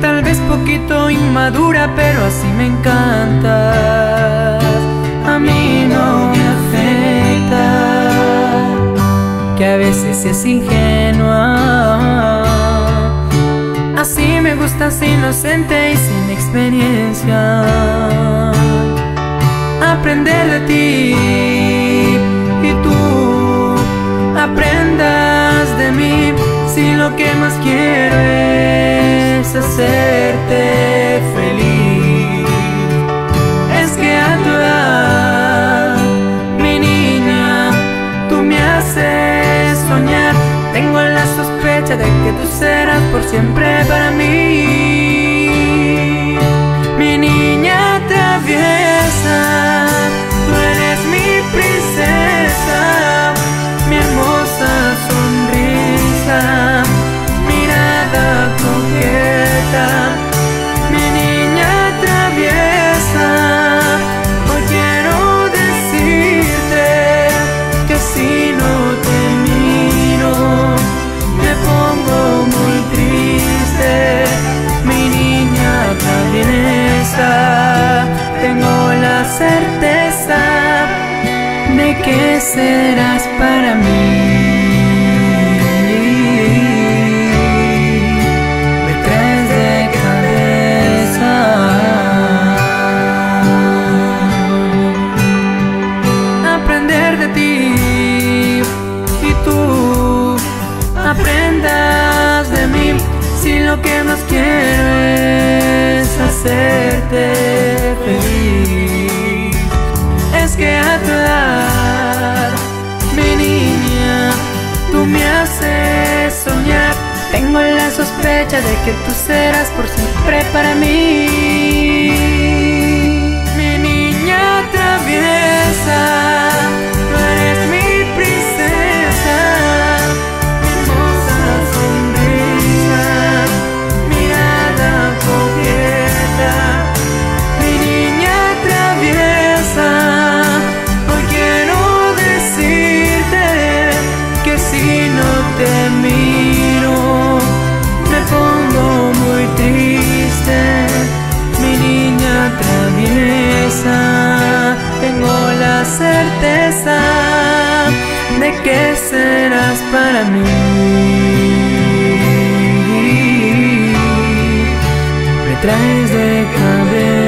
Tal vez poquito inmadura, pero así me encantas. A mí no me afecta que a veces es ingenua. Así me gustas inocente y sin experiencia. Aprender de ti hacerte feliz, es que a tu edad, mi niña, tú me haces soñar. Tengo la sospecha de que tú serás por siempre para mí. Mi niña certeza de que serás para mí. Me traes de cabeza. Aprender de ti y tú aprendas de mí. Si lo que más quiero es hacerte La sospecha de que tú serás por siempre para mí. Certeza de que serás para mí. Me traes de cabeza.